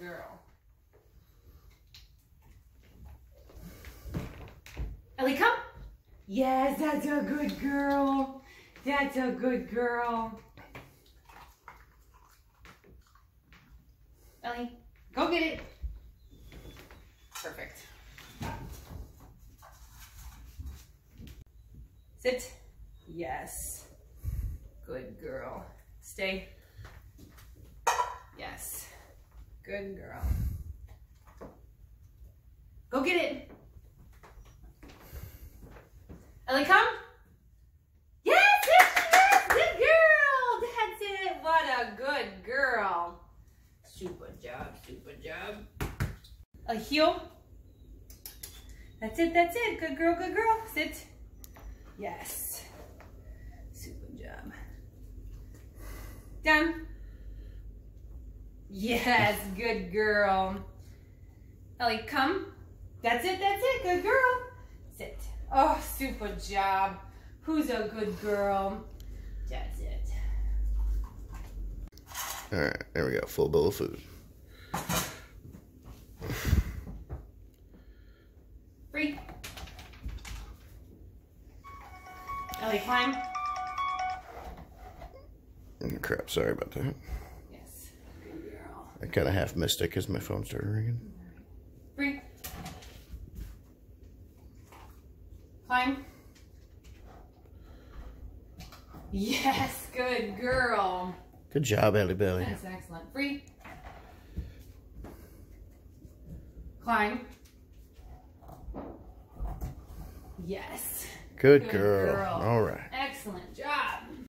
girl. Ellie, come. Yes, that's a good girl. That's a good girl. Ellie, go get it. Perfect. Sit. Yes. Good girl. Stay. Yes. Good girl. Go get it. Ellie, come. Yes, yes, yes. Good girl. That's it. What a good girl. Super job, super job. A heel. That's it, that's it. Good girl, good girl. Sit. Yes. Super job. Done. Yes, good girl. Ellie, come. That's it, that's it. Good girl. Sit. Oh, super job. Who's a good girl? That's it. All right, there we go. Full bowl of food. Free. Ellie, climb. Oh, crap, sorry about that. Yes. Good girl. I kind of half missed it because my phone started ringing. Free. Climb. Yes, good girl. Good job, Ellie Belly. That's excellent. Free. Climb. Yes. Good, Good girl. girl. All right.